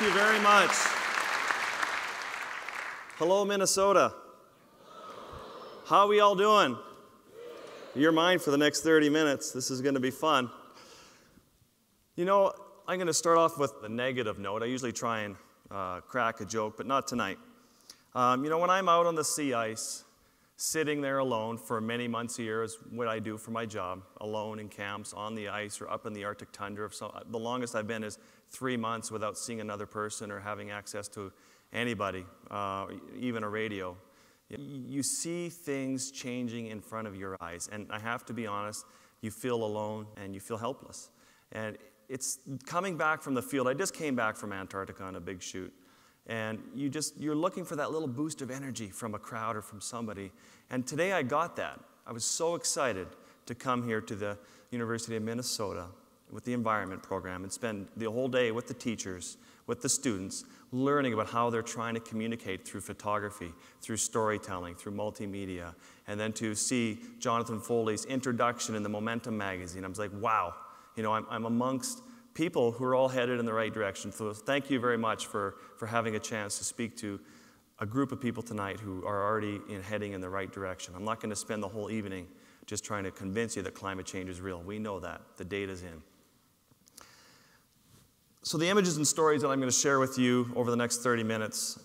Thank you very much. Hello, Minnesota. How are we all doing? You're mine for the next 30 minutes. This is going to be fun. You know, I'm going to start off with a negative note. I usually try and uh, crack a joke, but not tonight. Um, you know, when I'm out on the sea ice, sitting there alone for many months a year is what I do for my job, alone in camps, on the ice, or up in the Arctic tundra. So, the longest I've been is three months without seeing another person or having access to anybody, uh, even a radio. You see things changing in front of your eyes, and I have to be honest, you feel alone and you feel helpless. And it's coming back from the field. I just came back from Antarctica on a big shoot. And you just, you're looking for that little boost of energy from a crowd or from somebody. And today I got that. I was so excited to come here to the University of Minnesota with the environment program and spend the whole day with the teachers, with the students, learning about how they're trying to communicate through photography, through storytelling, through multimedia, and then to see Jonathan Foley's introduction in the Momentum magazine. I was like, wow, you know, I'm, I'm amongst people who are all headed in the right direction. So thank you very much for, for having a chance to speak to a group of people tonight who are already in, heading in the right direction. I'm not going to spend the whole evening just trying to convince you that climate change is real. We know that. The data's in. So, the images and stories that I'm going to share with you over the next 30 minutes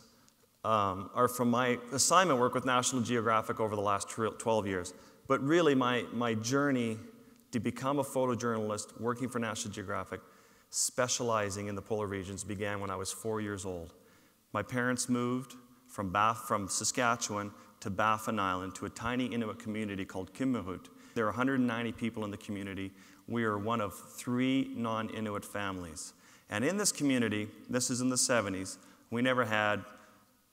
um, are from my assignment work with National Geographic over the last 12 years. But really, my, my journey to become a photojournalist working for National Geographic, specializing in the polar regions, began when I was four years old. My parents moved from, Bath, from Saskatchewan to Baffin Island to a tiny Inuit community called Kimmirut. There are 190 people in the community. We are one of three non Inuit families. And in this community, this is in the 70s, we never had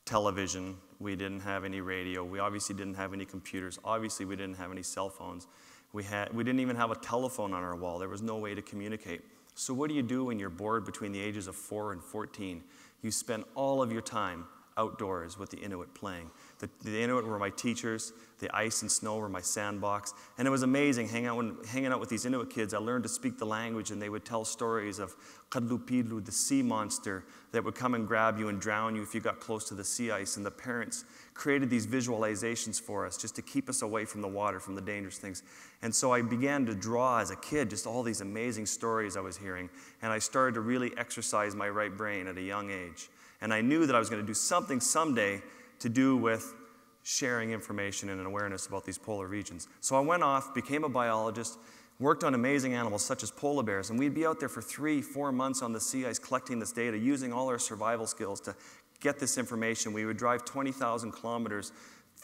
television. We didn't have any radio. We obviously didn't have any computers. Obviously, we didn't have any cell phones. We, had, we didn't even have a telephone on our wall. There was no way to communicate. So, what do you do when you're bored between the ages of 4 and 14? You spend all of your time outdoors with the Inuit playing. The, the, Inuit were my teachers. The ice and snow were my sandbox. And it was amazing hanging out, when, hanging out with these Inuit kids. I learned to speak the language, and they would tell stories of Kadlupidlu, the sea monster that would come and grab you and drown you if you got close to the sea ice. And the parents created these visualizations for us just to keep us away from the water, from the dangerous things. And so I began to draw as a kid just all these amazing stories I was hearing. And I started to really exercise my right brain at a young age. And I knew that I was going to do something someday to do with sharing information and an awareness about these polar regions. So I went off, became a biologist, worked on amazing animals such as polar bears, and we'd be out there for three, four months on the sea ice collecting this data, using all our survival skills to get this information. We would drive 20,000 kilometers,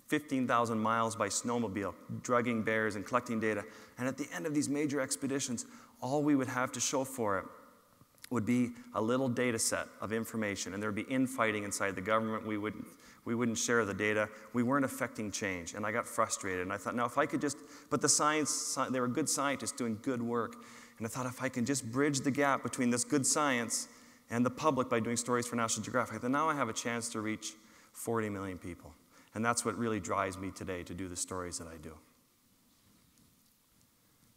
15,000 miles by snowmobile, drugging bears and collecting data. And at the end of these major expeditions, all we would have to show for it would be a little data set of information, and there'd be infighting inside the government. We wouldn't, we wouldn't share the data. We weren't affecting change, and I got frustrated. And I thought, now if I could just, but the science, they were good scientists doing good work, and I thought if I can just bridge the gap between this good science and the public by doing stories for National Geographic, then now I have a chance to reach 40 million people. And that's what really drives me today to do the stories that I do.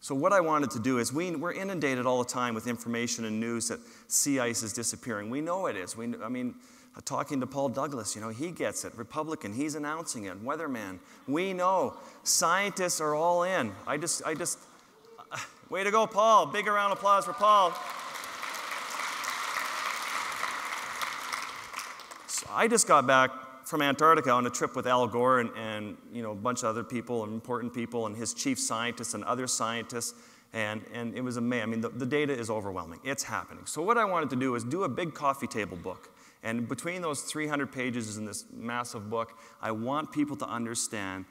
So, what I wanted to do is we, we're inundated all the time with information and news that sea ice is disappearing. We know it is. We, I mean, uh, talking to Paul Douglas, you know, he gets it. Republican, he's announcing it. Weatherman, we know. Scientists are all in. I just, I just, uh, way to go, Paul. Big round of applause for Paul. So I just got back from Antarctica on a trip with Al Gore and, and you know, a bunch of other people, important people, and his chief scientists and other scientists. And, and it was amazing. I mean, the, the data is overwhelming. It's happening. So, what I wanted to do is do a big coffee table book. And between those 300 pages in this massive book, I want people to understand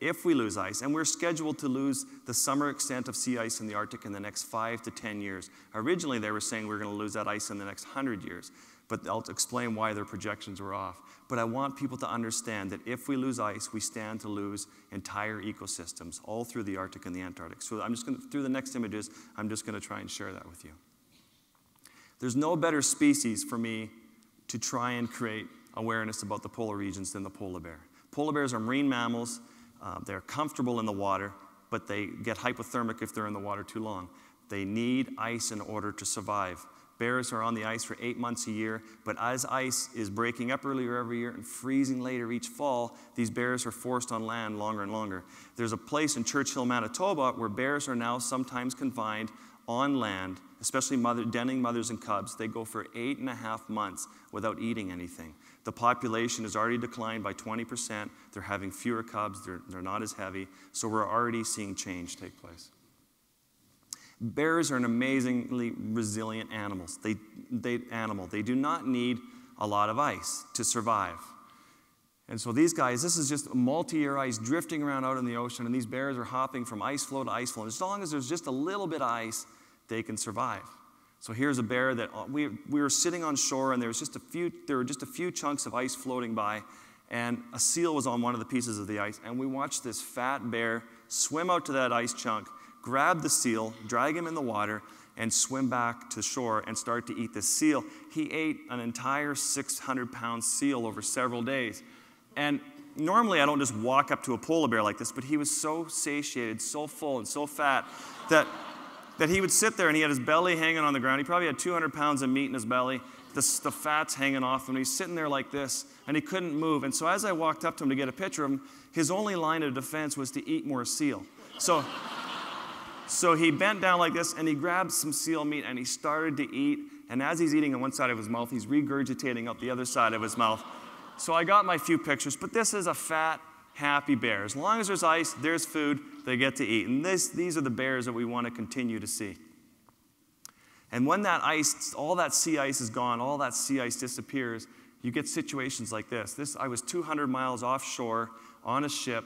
if we lose ice, and we're scheduled to lose the summer extent of sea ice in the Arctic in the next five to 10 years. Originally, they were saying we are going to lose that ice in the next 100 years, but I'll explain why their projections were off. But I want people to understand that if we lose ice, we stand to lose entire ecosystems all through the Arctic and the Antarctic. So I'm just going to, through the next images, I'm just going to try and share that with you. There's no better species for me to try and create awareness about the polar regions than the polar bear. Polar bears are marine mammals. Uh, they're comfortable in the water, but they get hypothermic if they're in the water too long. They need ice in order to survive. Bears are on the ice for eight months a year, but as ice is breaking up earlier every year and freezing later each fall, these bears are forced on land longer and longer. There's a place in Churchill, Manitoba, where bears are now sometimes confined on land, especially mother, denning mothers and cubs. They go for eight and a half months without eating anything. The population has already declined by 20%. They're having fewer cubs, they're, they're not as heavy, so we're already seeing change take place. Bears are an amazingly resilient animals. They, they, animal. They do not need a lot of ice to survive. And so these guys, this is just multi-year ice drifting around out in the ocean, and these bears are hopping from ice floe to ice floe. And as long as there's just a little bit of ice, they can survive. So here's a bear that uh, we, we were sitting on shore, and there was just a few there were just a few chunks of ice floating by, and a seal was on one of the pieces of the ice, and we watched this fat bear swim out to that ice chunk grab the seal, drag him in the water, and swim back to shore and start to eat the seal. He ate an entire 600 pound seal over several days. And normally I don't just walk up to a polar bear like this, but he was so satiated, so full, and so fat that, that he would sit there and he had his belly hanging on the ground. He probably had 200 pounds of meat in his belly. The, the fat's hanging off him. He's sitting there like this, and he couldn't move. And so as I walked up to him to get a picture of him, his only line of defense was to eat more seal. So so he bent down like this and he grabbed some seal meat and he started to eat. And as he's eating on one side of his mouth, he's regurgitating out the other side of his mouth. So I got my few pictures, but this is a fat, happy bear. As long as there's ice, there's food, they get to eat. And this, these are the bears that we want to continue to see. And when that ice, all that sea ice is gone, all that sea ice disappears, you get situations like this. This I was 200 miles offshore on a ship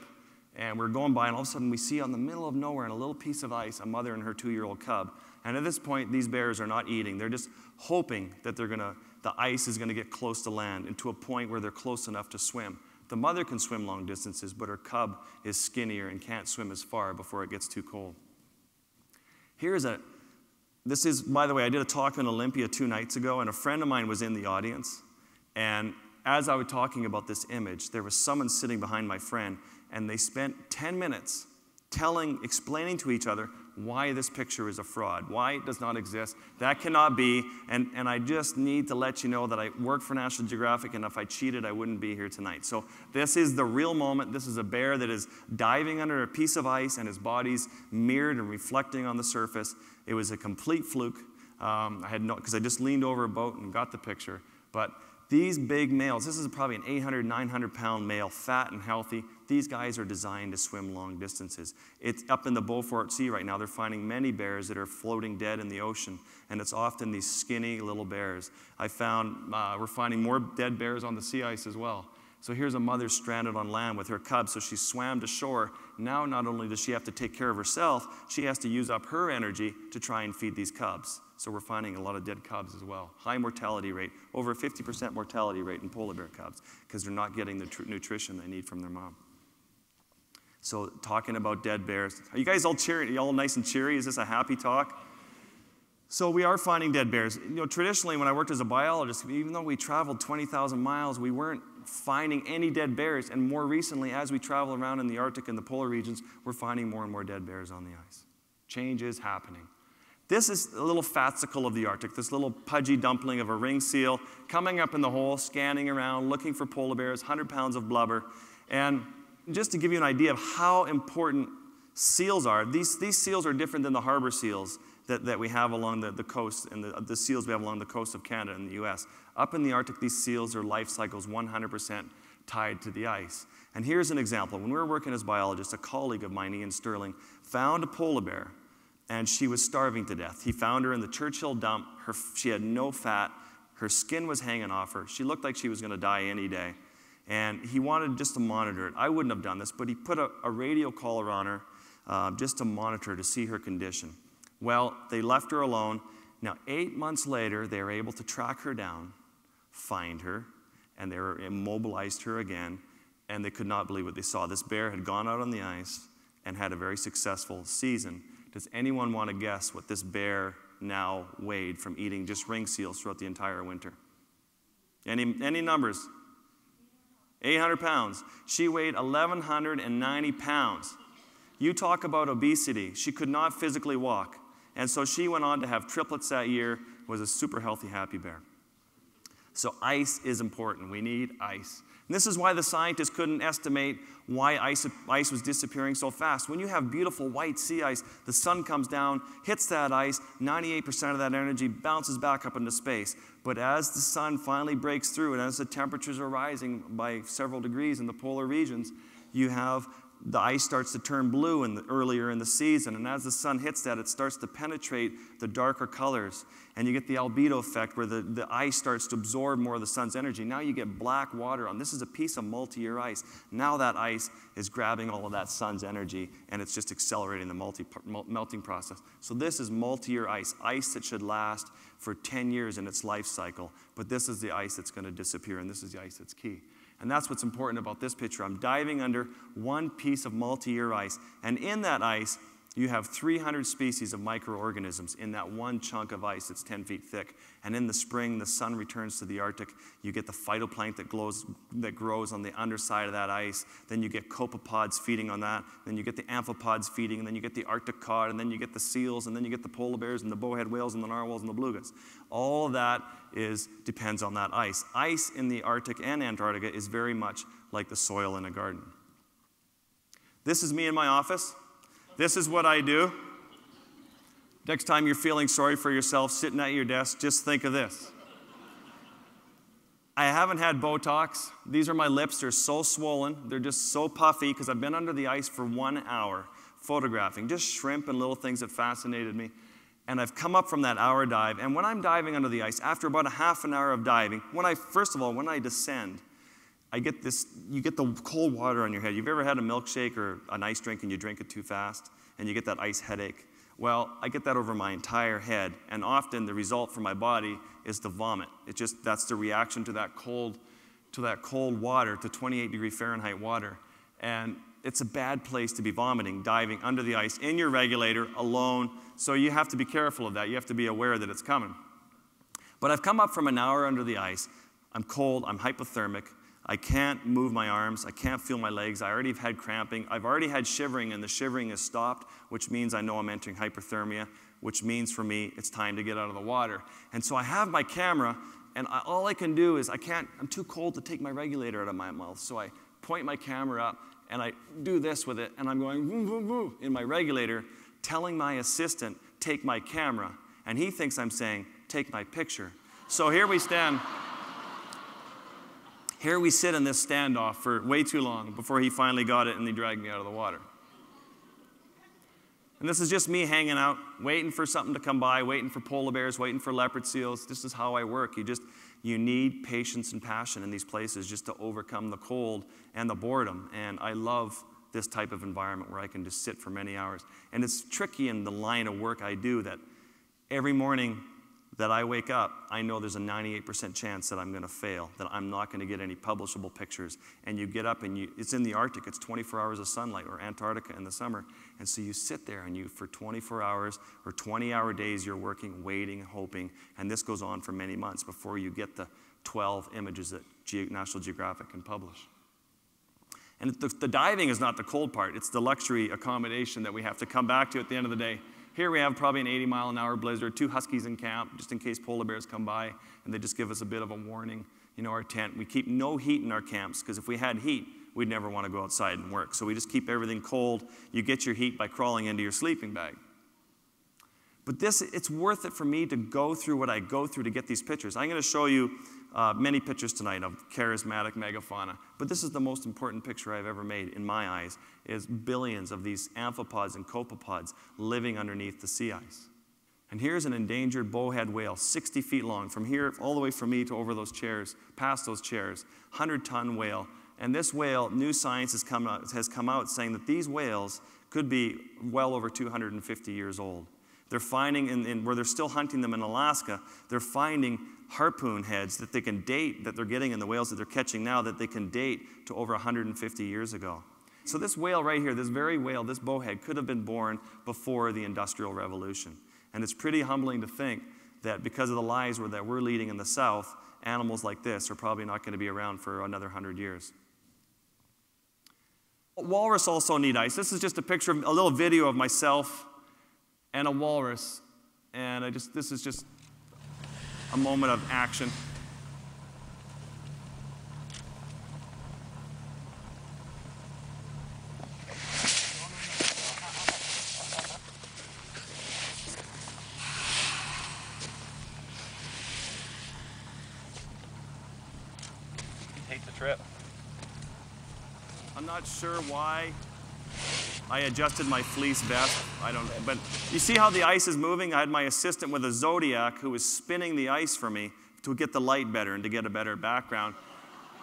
and we're going by, and all of a sudden we see on the middle of nowhere in a little piece of ice a mother and her two year old cub. And at this point, these bears are not eating. They're just hoping that they're gonna, the ice is going to get close to land and to a point where they're close enough to swim. The mother can swim long distances, but her cub is skinnier and can't swim as far before it gets too cold. Here's a, this is, by the way, I did a talk in Olympia two nights ago, and a friend of mine was in the audience. And as I was talking about this image, there was someone sitting behind my friend, and they spent 10 minutes telling, explaining to each other why this picture is a fraud, why it does not exist. That cannot be. And, and I just need to let you know that I work for National Geographic, and if I cheated, I wouldn't be here tonight. So this is the real moment. This is a bear that is diving under a piece of ice, and his body's mirrored and reflecting on the surface. It was a complete fluke. Um, I had no, because I just leaned over a boat and got the picture. But these big males, this is probably an 800, 900 pound male, fat and healthy. These guys are designed to swim long distances. It's up in the Beaufort Sea right now. They're finding many bears that are floating dead in the ocean, and it's often these skinny little bears. I found uh, we're finding more dead bears on the sea ice as well. So here's a mother stranded on land with her cubs. So she swam to shore. Now, not only does she have to take care of herself, she has to use up her energy to try and feed these cubs. So we're finding a lot of dead cubs as well. High mortality rate, over 50% mortality rate in polar bear cubs because they're not getting the tr- nutrition they need from their mom. So talking about dead bears. Are you guys all cheery? Are you all nice and cheery? Is this a happy talk? So we are finding dead bears. You know, traditionally, when I worked as a biologist, even though we traveled 20,000 miles, we weren't finding any dead bears. And more recently, as we travel around in the Arctic and the polar regions, we're finding more and more dead bears on the ice. Change is happening. This is a little fatsicle of the Arctic, this little pudgy dumpling of a ring seal coming up in the hole, scanning around, looking for polar bears, 100 pounds of blubber. And just to give you an idea of how important seals are, these, these seals are different than the harbor seals that, that we have along the, the coast and the, the seals we have along the coast of Canada and the US. Up in the Arctic, these seals are life cycles 100% tied to the ice. And here's an example. When we were working as biologists, a colleague of mine, Ian Stirling, found a polar bear and she was starving to death. He found her in the Churchill dump. Her, she had no fat. Her skin was hanging off her. She looked like she was going to die any day. And he wanted just to monitor it. I wouldn't have done this, but he put a, a radio collar on her uh, just to monitor to see her condition. Well, they left her alone. Now, eight months later, they were able to track her down, find her, and they were immobilized her again. And they could not believe what they saw. This bear had gone out on the ice and had a very successful season. Does anyone want to guess what this bear now weighed from eating just ring seals throughout the entire winter? Any, any numbers? 800 pounds. She weighed 1,190 pounds. You talk about obesity. She could not physically walk. And so she went on to have triplets that year, was a super healthy, happy bear. So, ice is important. We need ice. And this is why the scientists couldn't estimate why ice, ice was disappearing so fast. When you have beautiful white sea ice, the sun comes down, hits that ice, 98% of that energy bounces back up into space. But as the sun finally breaks through and as the temperatures are rising by several degrees in the polar regions, you have the ice starts to turn blue in the, earlier in the season. And as the sun hits that, it starts to penetrate the darker colors. And you get the albedo effect where the, the ice starts to absorb more of the sun's energy. Now you get black water on. This is a piece of multi year ice. Now that ice is grabbing all of that sun's energy and it's just accelerating the multi, melting process. So this is multi year ice, ice that should last for 10 years in its life cycle. But this is the ice that's going to disappear, and this is the ice that's key. And that's what's important about this picture. I'm diving under one piece of multi year ice. And in that ice, you have 300 species of microorganisms in that one chunk of ice that's 10 feet thick. And in the spring, the sun returns to the Arctic. You get the phytoplankton that, glows, that grows on the underside of that ice. Then you get copepods feeding on that. Then you get the amphipods feeding. And then you get the Arctic cod. And then you get the seals. And then you get the polar bears and the bowhead whales and the narwhals and the belugas. All of that is, depends on that ice. Ice in the Arctic and Antarctica is very much like the soil in a garden. This is me in my office. This is what I do. Next time you're feeling sorry for yourself sitting at your desk, just think of this. I haven't had Botox. These are my lips. They're so swollen. They're just so puffy because I've been under the ice for one hour photographing, just shrimp and little things that fascinated me. And I've come up from that hour dive. And when I'm diving under the ice, after about a half an hour of diving, when I, first of all, when I descend, I get this, you get the cold water on your head. You've ever had a milkshake or an ice drink and you drink it too fast and you get that ice headache? Well, I get that over my entire head, and often the result for my body is the vomit. It just that's the reaction to that cold, to that cold water, to 28 degree Fahrenheit water. And it's a bad place to be vomiting, diving under the ice in your regulator alone. So you have to be careful of that. You have to be aware that it's coming. But I've come up from an hour under the ice. I'm cold, I'm hypothermic. I can't move my arms. I can't feel my legs. I already have had cramping. I've already had shivering, and the shivering has stopped, which means I know I'm entering hyperthermia, which means for me it's time to get out of the water. And so I have my camera, and I, all I can do is I can't, I'm too cold to take my regulator out of my mouth. So I point my camera up, and I do this with it, and I'm going woo, woo, woo in my regulator, telling my assistant, take my camera. And he thinks I'm saying, take my picture. So here we stand. Here we sit in this standoff for way too long before he finally got it and he dragged me out of the water. And this is just me hanging out, waiting for something to come by, waiting for polar bears, waiting for leopard seals. This is how I work. You just you need patience and passion in these places just to overcome the cold and the boredom. And I love this type of environment where I can just sit for many hours. And it's tricky in the line of work I do that every morning that I wake up, I know there's a 98% chance that I'm going to fail, that I'm not going to get any publishable pictures. And you get up and you, it's in the Arctic, it's 24 hours of sunlight, or Antarctica in the summer. And so you sit there and you, for 24 hours or 20 hour days, you're working, waiting, hoping. And this goes on for many months before you get the 12 images that Ge- National Geographic can publish. And the, the diving is not the cold part, it's the luxury accommodation that we have to come back to at the end of the day. Here we have probably an 80 mile an hour blizzard, two huskies in camp, just in case polar bears come by, and they just give us a bit of a warning. You know, our tent, we keep no heat in our camps, because if we had heat, we'd never want to go outside and work. So we just keep everything cold. You get your heat by crawling into your sleeping bag. But this, it's worth it for me to go through what I go through to get these pictures. I'm going to show you uh, many pictures tonight of charismatic megafauna. But this is the most important picture I've ever made in my eyes, is billions of these amphipods and copepods living underneath the sea ice. And here's an endangered bowhead whale, 60 feet long, from here all the way from me to over those chairs, past those chairs, 100 ton whale. And this whale, new science has come, out, has come out saying that these whales could be well over 250 years old. They're finding, in, in, where they're still hunting them in Alaska, they're finding harpoon heads that they can date, that they're getting in the whales that they're catching now, that they can date to over 150 years ago. So, this whale right here, this very whale, this bowhead, could have been born before the Industrial Revolution. And it's pretty humbling to think that because of the lies that we're leading in the South, animals like this are probably not going to be around for another 100 years. Walrus also need ice. This is just a picture of a little video of myself and a walrus. And I just, this is just a moment of action. Take the trip. I'm not sure why I adjusted my fleece vest. I don't, but you see how the ice is moving? I had my assistant with a Zodiac who was spinning the ice for me to get the light better and to get a better background.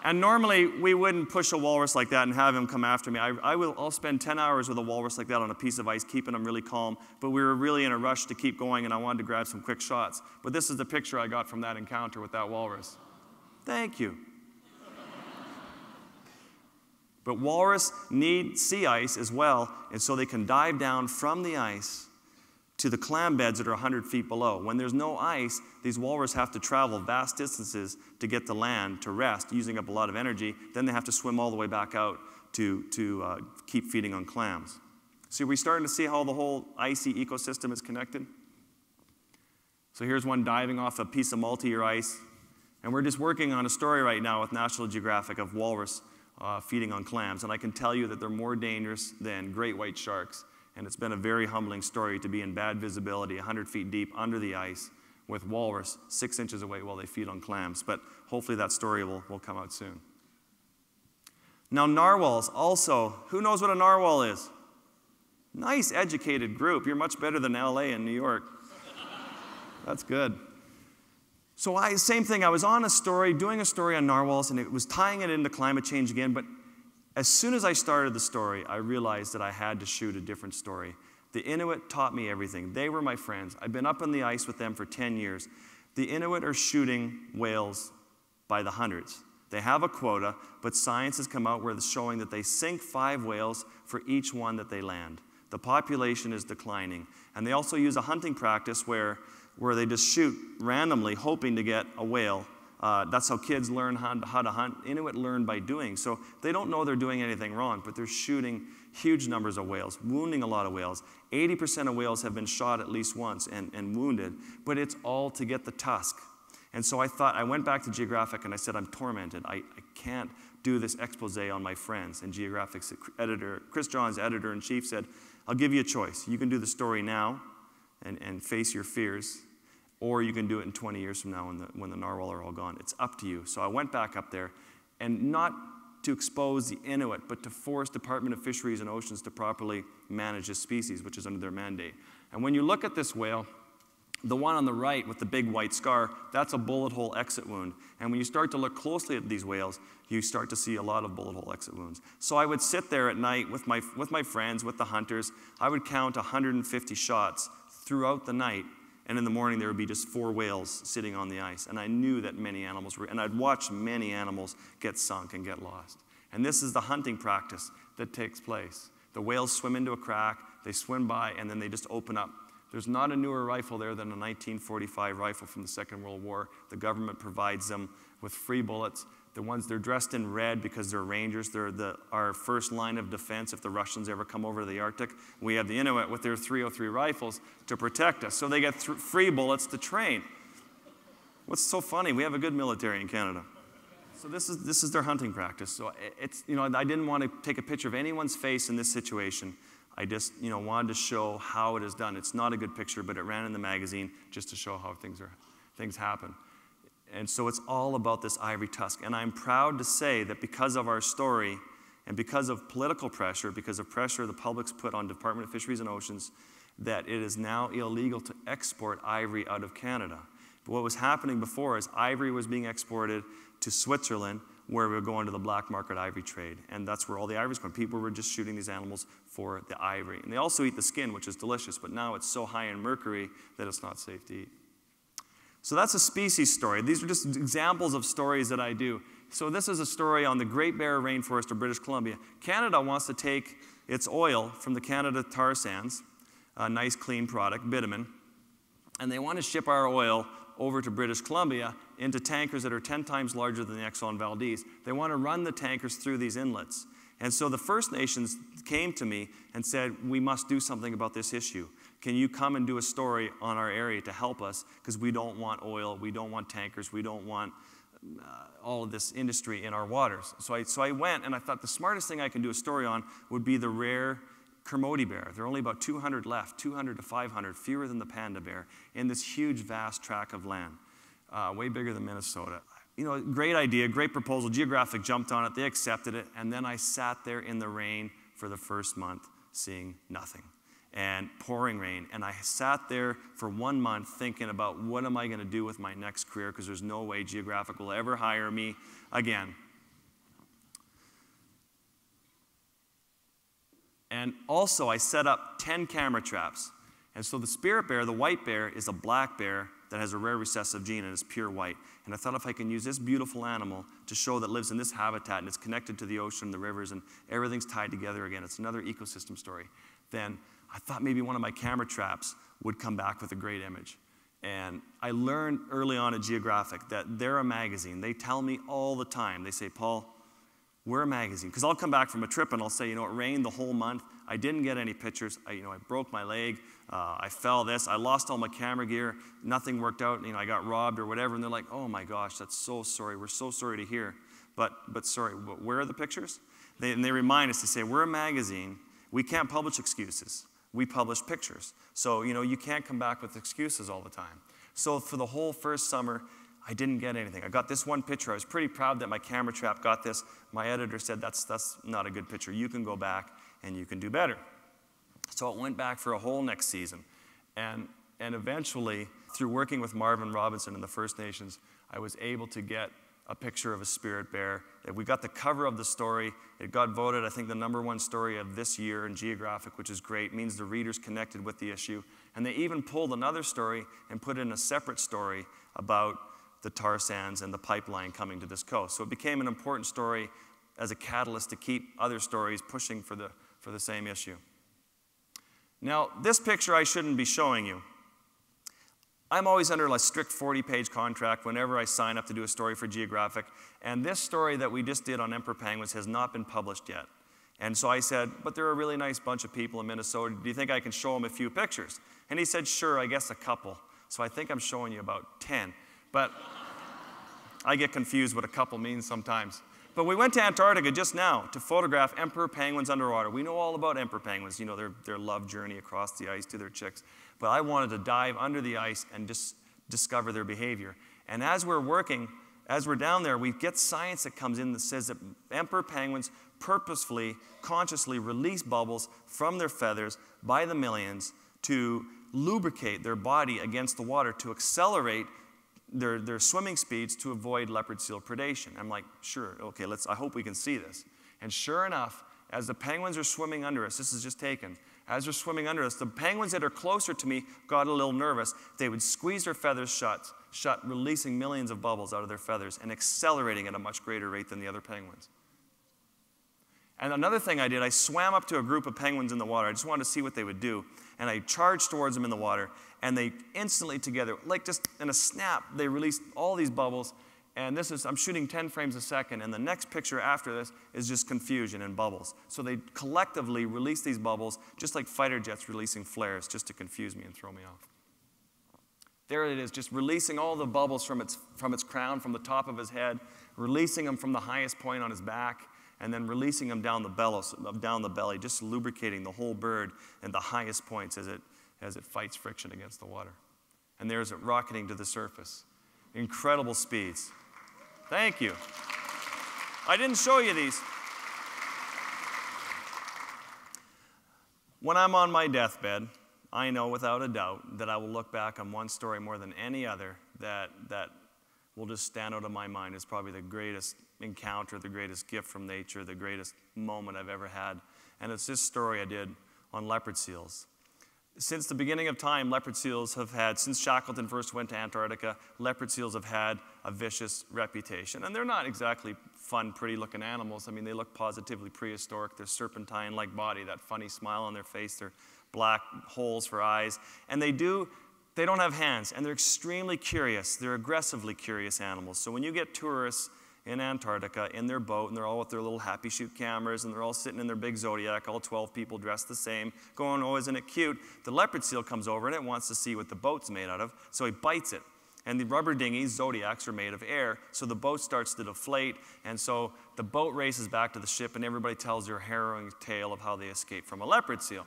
And normally we wouldn't push a walrus like that and have him come after me. I, I will, I'll spend 10 hours with a walrus like that on a piece of ice, keeping him really calm. But we were really in a rush to keep going and I wanted to grab some quick shots. But this is the picture I got from that encounter with that walrus. Thank you. But walrus need sea ice as well, and so they can dive down from the ice to the clam beds that are 100 feet below. When there's no ice, these walrus have to travel vast distances to get to land to rest, using up a lot of energy. Then they have to swim all the way back out to, to uh, keep feeding on clams. See, we're starting to see how the whole icy ecosystem is connected. So here's one diving off a piece of multi-year ice. And we're just working on a story right now with National Geographic of walrus uh, feeding on clams. And I can tell you that they're more dangerous than great white sharks. And it's been a very humbling story to be in bad visibility, 100 feet deep under the ice with walrus six inches away while they feed on clams. But hopefully that story will, will come out soon. Now, narwhals also, who knows what a narwhal is? Nice, educated group. You're much better than LA and New York. That's good. So I, same thing, I was on a story, doing a story on narwhals, and it was tying it into climate change again, but as soon as I started the story, I realized that I had to shoot a different story. The Inuit taught me everything. They were my friends. I've been up on the ice with them for 10 years. The Inuit are shooting whales by the hundreds. They have a quota, but science has come out where it's showing that they sink five whales for each one that they land. The population is declining. And they also use a hunting practice where where they just shoot randomly, hoping to get a whale. Uh, that's how kids learn how, how to hunt. Inuit learn by doing. So they don't know they're doing anything wrong, but they're shooting huge numbers of whales, wounding a lot of whales. 80% of whales have been shot at least once and, and wounded, but it's all to get the tusk. And so I thought, I went back to Geographic and I said, I'm tormented. I, I can't do this expose on my friends. And Geographic's editor, Chris Johns, editor in chief, said, I'll give you a choice. You can do the story now and, and face your fears, or you can do it in 20 years from now when the, when the narwhal are all gone. It's up to you. So I went back up there, and not to expose the Inuit, but to force Department of Fisheries and Oceans to properly manage this species, which is under their mandate. And when you look at this whale, the one on the right with the big white scar, that's a bullet hole exit wound. And when you start to look closely at these whales, you start to see a lot of bullet hole exit wounds. So I would sit there at night with my, with my friends, with the hunters. I would count 150 shots throughout the night. And in the morning, there would be just four whales sitting on the ice. And I knew that many animals were, and I'd watched many animals get sunk and get lost. And this is the hunting practice that takes place. The whales swim into a crack, they swim by, and then they just open up. There's not a newer rifle there than a 1945 rifle from the Second World War. The government provides them with free bullets. The ones they're dressed in red because they're rangers. They're the, our first line of defense if the Russians ever come over to the Arctic. We have the Inuit with their 303 rifles to protect us. So they get th- free bullets to train. What's so funny? We have a good military in Canada. So this is, this is their hunting practice. So it's, you know, I didn't want to take a picture of anyone's face in this situation. I just, you know, wanted to show how it is done. It's not a good picture, but it ran in the magazine just to show how things are, things happen. And so it's all about this ivory tusk. And I'm proud to say that because of our story and because of political pressure, because of pressure the public's put on Department of Fisheries and Oceans, that it is now illegal to export ivory out of Canada. But what was happening before is ivory was being exported to Switzerland, where we were going to the black market ivory trade. And that's where all the ivory's going. People were just shooting these animals for the ivory. And they also eat the skin, which is delicious, but now it's so high in mercury that it's not safe to eat. So that's a species story. These are just examples of stories that I do. So this is a story on the Great Bear Rainforest of British Columbia. Canada wants to take its oil from the Canada tar sands, a nice clean product, bitumen, and they want to ship our oil over to British Columbia into tankers that are 10 times larger than the Exxon Valdez. They want to run the tankers through these inlets. And so the First Nations came to me and said, We must do something about this issue. Can you come and do a story on our area to help us? Because we don't want oil, we don't want tankers, we don't want uh, all of this industry in our waters. So I, so I went and I thought the smartest thing I can do a story on would be the rare Kermode bear. There are only about 200 left, 200 to 500, fewer than the panda bear, in this huge, vast tract of land, uh, way bigger than Minnesota. You know, great idea, great proposal. Geographic jumped on it, they accepted it, and then I sat there in the rain for the first month, seeing nothing and pouring rain. And I sat there for one month thinking about what am I going to do with my next career because there's no way Geographic will ever hire me again. And also, I set up 10 camera traps. And so the spirit bear, the white bear, is a black bear that has a rare recessive gene and is pure white. And I thought if I can use this beautiful animal to show that lives in this habitat and it's connected to the ocean, the rivers, and everything's tied together again, it's another ecosystem story, then I thought maybe one of my camera traps would come back with a great image. And I learned early on at Geographic that they're a magazine. They tell me all the time, they say, Paul, we're a magazine. Because I'll come back from a trip and I'll say, you know, it rained the whole month. I didn't get any pictures. I, you know, I broke my leg. Uh, I fell this. I lost all my camera gear. Nothing worked out. You know, I got robbed or whatever. And they're like, oh my gosh, that's so sorry. We're so sorry to hear. But, but sorry, where are the pictures? They, and they remind us to say, we're a magazine. We can't publish excuses we publish pictures. So, you know, you can't come back with excuses all the time. So, for the whole first summer, I didn't get anything. I got this one picture. I was pretty proud that my camera trap got this. My editor said, that's, that's not a good picture. You can go back and you can do better. So it went back for a whole next season. And, and eventually, through working with Marven Robinson and the First Nations, I was able to get a picture of a spirit bear. We got the cover of the story. It got voted, I think, the number one story of this year in Geographic, which is great. It means the readers connected with the issue. And they even pulled another story and put in a separate story about the tar sands and the pipeline coming to this coast. So it became an important story as a catalyst to keep other stories pushing for the, for the same issue. Now, this picture I shouldn't be showing you. I'm always under a strict 40 page contract whenever I sign up to do a story for Geographic. And this story that we just did on emperor penguins has not been published yet. And so I said, But they're a really nice bunch of people in Minnesota. Do you think I can show them a few pictures? And he said, Sure, I guess a couple. So I think I'm showing you about 10. But I get confused what a couple means sometimes. But we went to Antarctica just now to photograph emperor penguins underwater. We know all about emperor penguins, you know, their, their love journey across the ice to their chicks but I wanted to dive under the ice and just discover their behavior. And as we're working, as we're down there, we get science that comes in that says that emperor penguins purposefully, consciously release bubbles from their feathers by the millions to lubricate their body against the water to accelerate their, their swimming speeds to avoid leopard seal predation. I'm like, sure, okay, let's, I hope we can see this. And sure enough, as the penguins are swimming under us, this is just taken, as they're swimming under us, the penguins that are closer to me got a little nervous. They would squeeze their feathers shut, shut, releasing millions of bubbles out of their feathers and accelerating at a much greater rate than the other penguins. And another thing I did, I swam up to a group of penguins in the water. I just wanted to see what they would do. And I charged towards them in the water, and they instantly together, like just in a snap, they released all these bubbles and this is, I'm shooting 10 frames a second, and the next picture after this is just confusion and bubbles. So they collectively release these bubbles, just like fighter jets releasing flares, just to confuse me and throw me off. There it is, just releasing all the bubbles from its, from its crown, from the top of his head, releasing them from the highest point on his back, and then releasing them down the, bellows, down the belly, just lubricating the whole bird at the highest points as it, as it fights friction against the water. And there's it rocketing to the surface. Incredible speeds. Thank you. I didn't show you these. When I'm on my deathbed, I know without a doubt that I will look back on one story more than any other that, that will just stand out in my mind as probably the greatest encounter, the greatest gift from nature, the greatest moment I've ever had. And it's this story I did on leopard seals. Since the beginning of time, leopard seals have had, since Shackleton first went to Antarctica, leopard seals have had a vicious reputation. And they're not exactly fun, pretty looking animals. I mean, they look positively prehistoric. They're serpentine like body, that funny smile on their face, their black holes for eyes. And they do, they don't have hands, and they're extremely curious. They're aggressively curious animals. So when you get tourists in Antarctica in their boat, and they're all with their little happy shoot cameras, and they're all sitting in their big Zodiac, all 12 people dressed the same, going, oh, isn't it cute? The leopard seal comes over and it wants to see what the boat's made out of, so he bites it. And the rubber dinghies, Zodiacs, are made of air, so the boat starts to deflate, and so the boat races back to the ship, and everybody tells their harrowing tale of how they escaped from a leopard seal.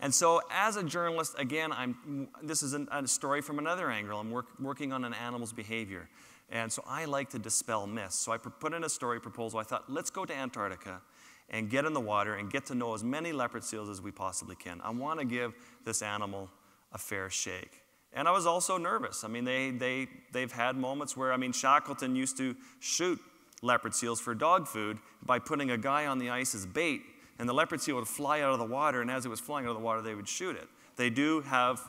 And so, as a journalist, again, I'm, this is an, a story from another angle. I'm work, working on an animal's behavior. And so, I like to dispel myths. So, I put in a story proposal. I thought, let's go to Antarctica and get in the water and get to know as many leopard seals as we possibly can. I want to give this animal a fair shake. And I was also nervous. I mean, they, they, they've had moments where, I mean, Shackleton used to shoot leopard seals for dog food by putting a guy on the ice as bait and the leopard seal would fly out of the water, and as it was flying out of the water, they would shoot it. They do have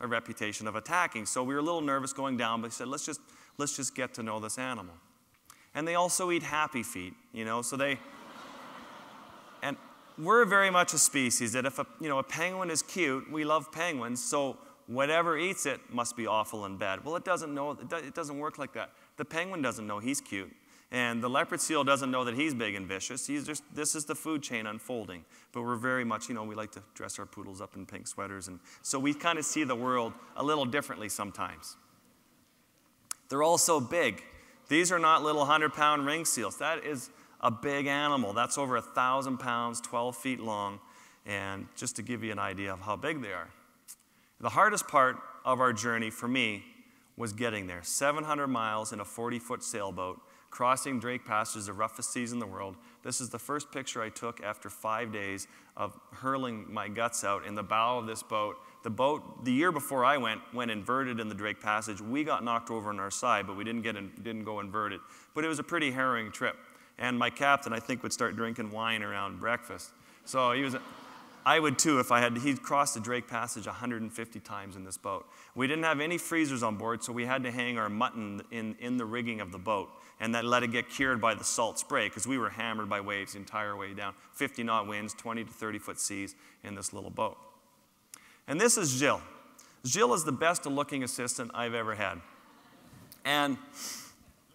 a reputation of attacking. So we were a little nervous going down, but we said, let's just, let's just get to know this animal. And they also eat happy feet, you know, so they, and we're very much a species that if a, you know, a penguin is cute, we love penguins, so whatever eats it must be awful and bad. Well, it doesn't know, it doesn't work like that. The penguin doesn't know he's cute. And the leopard seal doesn't know that he's big and vicious. He's just, this is the food chain unfolding. But we're very much, you know, we like to dress our poodles up in pink sweaters. And so we kind of see the world a little differently sometimes. They're all so big. These are not little 100 pound ring seals. That is a big animal. That's over a 1,000 pounds, 12 feet long. And just to give you an idea of how big they are. The hardest part of our journey for me was getting there 700 miles in a 40 foot sailboat crossing Drake Passage, the roughest seas in the world. This is the first picture I took after five days of hurling my guts out in the bow of this boat. The boat, the year before I went, went inverted in the Drake Passage. We got knocked over on our side, but we didn't, get in, didn't go inverted. But it was a pretty harrowing trip. And my captain, I think, would start drinking wine around breakfast. So he was, I would too if I had, he'd crossed the Drake Passage 150 times in this boat. We didn't have any freezers on board, so we had to hang our mutton in, in the rigging of the boat and then let it get cured by the salt spray because we were hammered by waves the entire way down. 50 knot winds, 20 to 30 foot seas in this little boat. And this is Jill. Jill is the best looking assistant I've ever had. And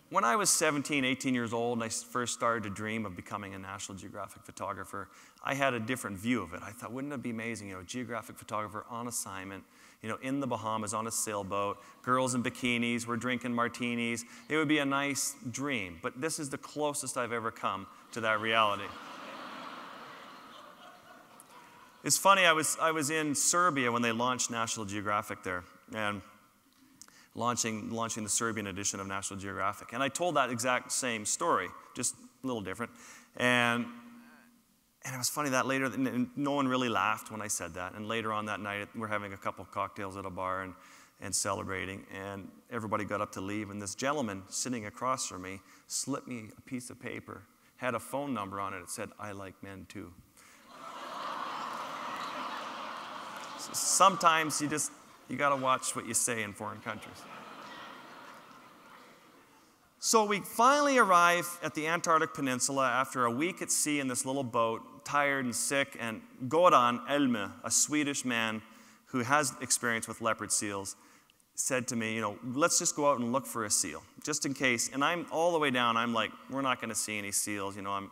when I was 17, 18 years old, and I first started to dream of becoming a National Geographic photographer, I had a different view of it. I thought, wouldn't it be amazing, you know, a geographic photographer on assignment, you know, in the Bahamas on a sailboat, girls in bikinis, we're drinking martinis. It would be a nice dream, but this is the closest I've ever come to that reality. It's funny, I was, I was in Serbia when they launched National Geographic there, and launching, launching the Serbian edition of National Geographic. And I told that exact same story, just a little different. And, and it was funny that later, no one really laughed when I said that. And later on that night, we're having a couple cocktails at a bar and, and celebrating. And everybody got up to leave. And this gentleman sitting across from me slipped me a piece of paper, had a phone number on it. It said, I like men too. Sometimes you just you got to watch what you say in foreign countries. So we finally arrive at the Antarctic Peninsula after a week at sea in this little boat, tired and sick. And Goran Ehlmé, a Swedish man who has experience with leopard seals, said to me, you know, let's just go out and look for a seal, just in case. And I'm all the way down, I'm like, we're not going to see any seals. You know, I'm,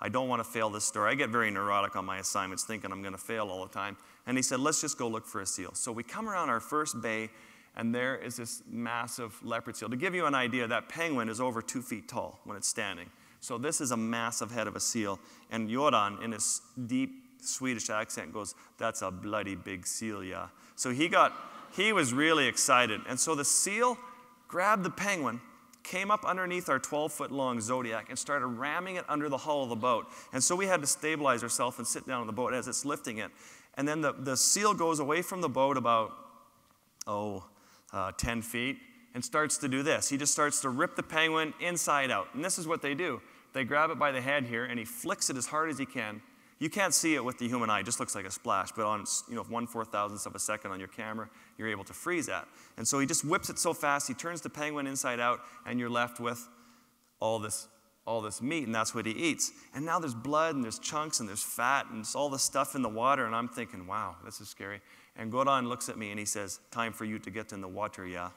I don't want to fail this story. I get very neurotic on my assignments, thinking I'm going to fail all the time. And he said, let's just go look for a seal. So we come around our first bay, and there is this massive leopard seal. To give you an idea, that penguin is over two feet tall when it's standing. So this is a massive head of a seal. And Joran, in his deep Swedish accent, goes, That's a bloody big seal, yeah. So he got, he was really excited. And so the seal grabbed the penguin came up underneath our 12 foot long Zodiac and started ramming it under the hull of the boat. And so we had to stabilize ourselves and sit down on the boat as it's lifting it. And then the, the seal goes away from the boat about, oh, uh, 10 feet and starts to do this. He just starts to rip the penguin inside out. And this is what they do they grab it by the head here and he flicks it as hard as he can. You can't see it with the human eye, it just looks like a splash, but on you know, one four thousandths of a second on your camera, you're able to freeze that. And so he just whips it so fast, he turns the penguin inside out, and you're left with all this all this meat, and that's what he eats. And now there's blood, and there's chunks, and there's fat, and it's all the stuff in the water, and I'm thinking, wow, this is scary. And Goran looks at me and he says, Time for you to get in the water, yeah?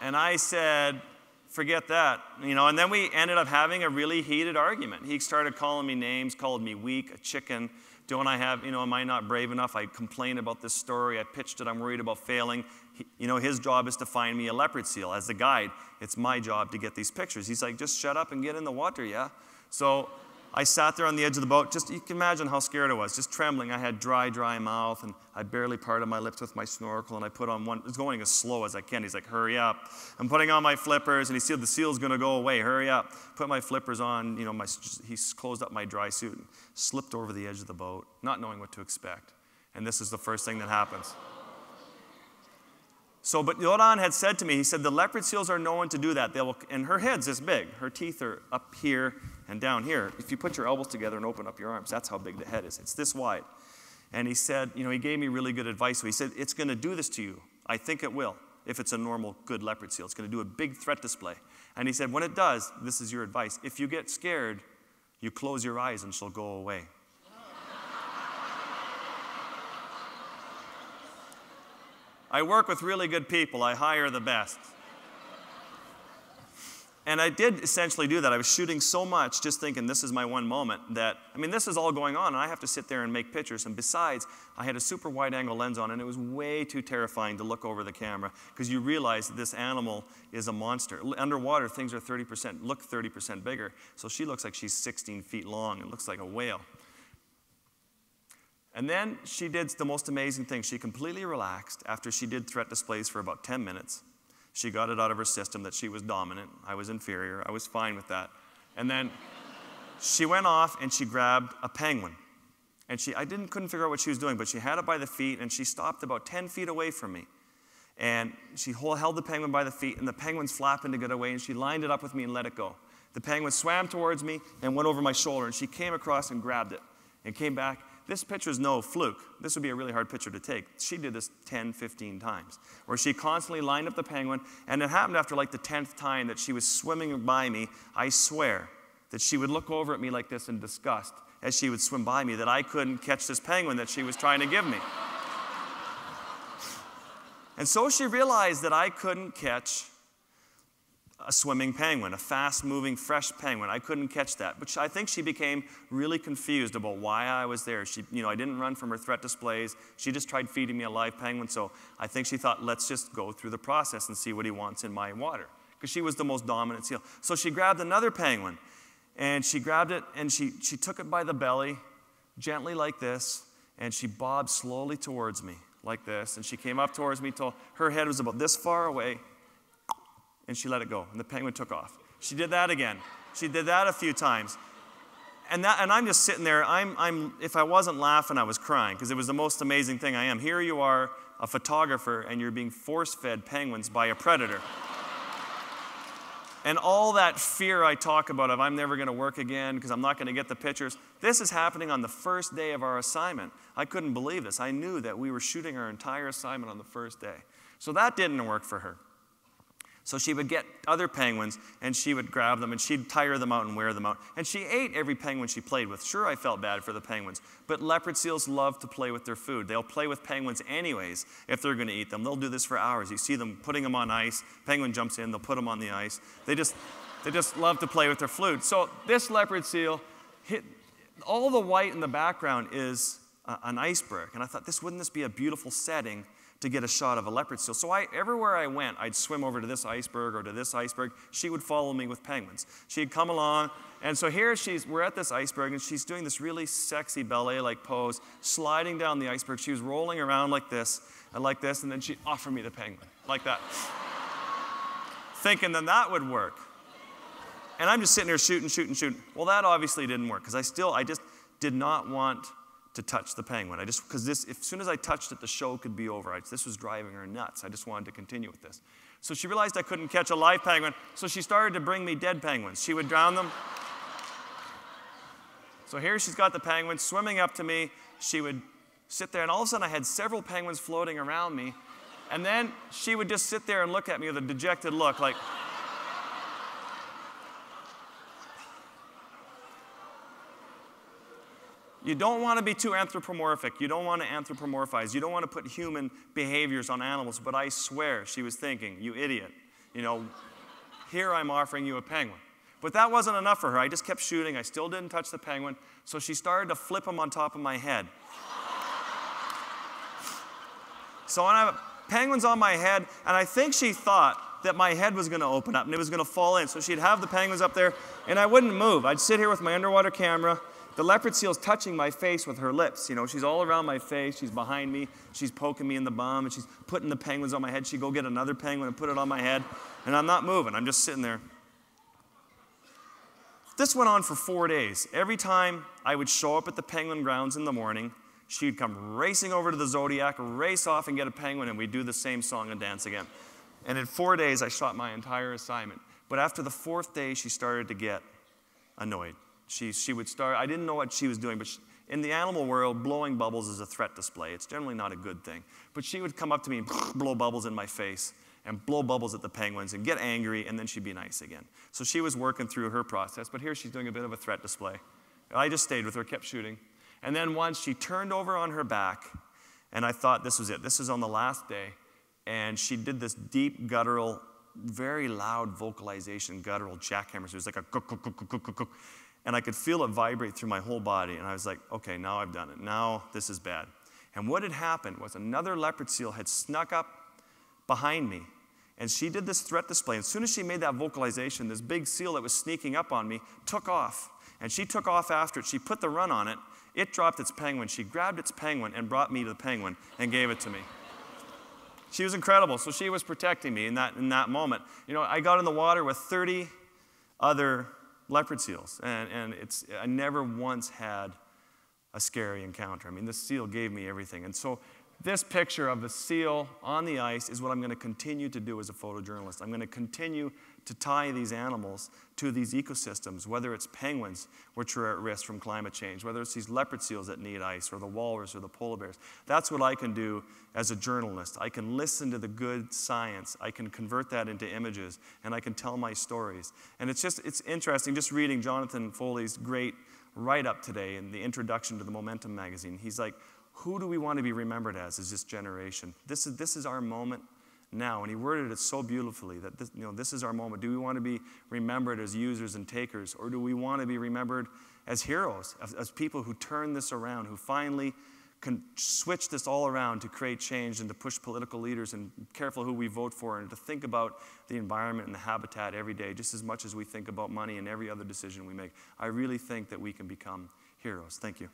And I said, forget that. You know, and then we ended up having a really heated argument. He started calling me names, called me weak, a chicken. Don't I have, you know, am I not brave enough? I complain about this story. I pitched it. I'm worried about failing. You know, his job is to find me a leopard seal as the guide. It's my job to get these pictures. He's like, just shut up and get in the water, yeah? So I sat there on the edge of the boat. Just you can imagine how scared I was, just trembling. I had dry, dry mouth, and I barely parted my lips with my snorkel. And I put on one. It's going as slow as I can. He's like, "Hurry up!" I'm putting on my flippers, and he said, "The seal's going to go away. Hurry up!" Put my flippers on. You know, my, he closed up my dry suit and slipped over the edge of the boat, not knowing what to expect. And this is the first thing that happens. So, but Göran had said to me, he said, the leopard seals are known to do that. They will, and her head's this big. Her teeth are up here and down here. If you put your elbows together and open up your arms, that's how big the head is. It's this wide. And he said, you know, he gave me really good advice. So he said, it's going to do this to you. I think it will, if it's a normal, good leopard seal. It's going to do a big threat display. And he said, when it does, this is your advice. If you get scared, you close your eyes and she'll go away. I work with really good people, I hire the best. And I did essentially do that. I was shooting so much, just thinking this is my one moment, that, I mean, this is all going on, and I have to sit there and make pictures. And besides, I had a super wide angle lens on, and it was way too terrifying to look over the camera because you realize this animal is a monster. Underwater, things are 30%, look 30% bigger. So she looks like she's 16 feet long and looks like a whale. And then she did the most amazing thing. She completely relaxed after she did threat displays for about 10 minutes. She got it out of her system that she was dominant. I was inferior. I was fine with that. And then she went off and she grabbed a penguin. And she, I didn't, couldn't figure out what she was doing, but she had it by the feet and she stopped about 10 feet away from me. And she held the penguin by the feet, and the penguin's flapping to get away, and she lined it up with me and let it go. The penguin swam towards me and went over my shoulder, and she came across and grabbed it and came back this picture is no fluke. This would be a really hard picture to take. She did this 10, 15 times, where she constantly lined up the penguin, and it happened after like the 10th time that she was swimming by me. I swear that she would look over at me like this in disgust as she would swim by me, that I couldn't catch this penguin that she was trying to give me. and so she realized that I couldn't catch a swimming penguin, a fast moving, fresh penguin. I couldn't catch that. But I think she became really confused about why I was there. She, you know, I didn't run from her threat displays. She just tried feeding me a live penguin. So I think she thought, let's just go through the process and see what he wants in my water. Because she was the most dominant seal. So she grabbed another penguin and she grabbed it and she, she took it by the belly, gently like this, and she bobbed slowly towards me like this. And she came up towards me till her head was about this far away and she let it go, and the penguin took off. She did that again. She did that a few times. And, that, and I'm just sitting there. I'm, I'm, if I wasn't laughing, I was crying because it was the most amazing thing I am. Here you are, a photographer, and you're being force fed penguins by a predator. and all that fear I talk about of I'm never going to work again because I'm not going to get the pictures, this is happening on the first day of our assignment. I couldn't believe this. I knew that we were shooting our entire assignment on the first day. So that didn't work for her. So she would get other penguins and she would grab them and she'd tire them out and wear them out. And she ate every penguin she played with. Sure, I felt bad for the penguins, but leopard seals love to play with their food. They'll play with penguins anyways if they're going to eat them. They'll do this for hours. You see them putting them on ice. Penguin jumps in, they'll put them on the ice. They just, they just love to play with their food. So this leopard seal, hit, all the white in the background is an iceberg. And I thought, this wouldn't this be a beautiful setting to get a shot of a leopard seal. So I, everywhere I went, I'd swim over to this iceberg or to this iceberg. She would follow me with penguins. She'd come along, and so here she's, we're at this iceberg, and she's doing this really sexy ballet-like pose, sliding down the iceberg. She was rolling around like this and like this, and then she offered me the penguin, like that. Thinking that that would work. And I'm just sitting here shooting, shooting, shooting. Well, that obviously didn't work, because I still, I just did not want to touch the penguin. I just, because this, as soon as I touched it, the show could be over. I, this was driving her nuts. I just wanted to continue with this. So she realized I couldn't catch a live penguin, so she started to bring me dead penguins. She would drown them. So here she's got the penguins swimming up to me. She would sit there, and all of a sudden I had several penguins floating around me. And then she would just sit there and look at me with a dejected look, like, You don't want to be too anthropomorphic. You don't want to anthropomorphize. You don't want to put human behaviors on animals. But I swear she was thinking, you idiot. You know, here I'm offering you a penguin. But that wasn't enough for her. I just kept shooting. I still didn't touch the penguin. So she started to flip him on top of my head. so I have penguins on my head, and I think she thought that my head was going to open up and it was going to fall in. So she'd have the penguins up there, and I wouldn't move. I'd sit here with my underwater camera. The leopard seal's touching my face with her lips. You know, she's all around my face. She's behind me. She's poking me in the bum, and she's putting the penguins on my head. She'd go get another penguin and put it on my head, and I'm not moving. I'm just sitting there. This went on for four days. Every time I would show up at the penguin grounds in the morning, she'd come racing over to the Zodiac, race off and get a penguin, and we'd do the same song and dance again. And in four days, I shot my entire assignment. But after the fourth day, she started to get annoyed. She, she would start, I didn't know what she was doing, but she, in the animal world, blowing bubbles is a threat display. It's generally not a good thing. But she would come up to me and blow bubbles in my face and blow bubbles at the penguins and get angry, and then she'd be nice again. So she was working through her process, but here she's doing a bit of a threat display. I just stayed with her, kept shooting. And then once she turned over on her back, and I thought this was it. This is on the last day. And she did this deep, guttural, very loud vocalization, guttural jackhammer. So it was like a cook, cook, cook, cook, cook, cook. And I could feel it vibrate through my whole body. And I was like, okay, now I've done it. Now this is bad. And what had happened was another leopard seal had snuck up behind me and she did this threat display. And As soon as she made that vocalization, this big seal that was sneaking up on me took off. And she took off after it. She put the run on it. It dropped its penguin. She grabbed its penguin and brought me to the penguin and gave it to me. She was incredible. So she was protecting me in that, in that moment. You know, I got in the water with 30 other leopard seals, and, and it's, I never once had a scary encounter. I mean, this seal gave me everything. And so this picture of a seal on the ice is what I'm going to continue to do as a photojournalist. I'm going to continue to tie these animals to these ecosystems, whether it's penguins, which are at risk from climate change, whether it's these leopard seals that need ice, or the walrus, or the polar bears. That's what I can do as a journalist. I can listen to the good science, I can convert that into images, and I can tell my stories. And it's just, it's interesting just reading Jonathan Foley's great write up today in the introduction to the Momentum magazine. He's like, who do we want to be remembered as as this generation? This is, this is our moment now. And he worded it so beautifully that this, you know, this is our moment. Do we want to be remembered as users and takers, or do we want to be remembered as heroes, as, as people who turn this around, who finally can switch this all around to create change and to push political leaders and careful who we vote for and to think about the environment and the habitat every day just as much as we think about money and every other decision we make. I really think that we can become heroes. Thank you.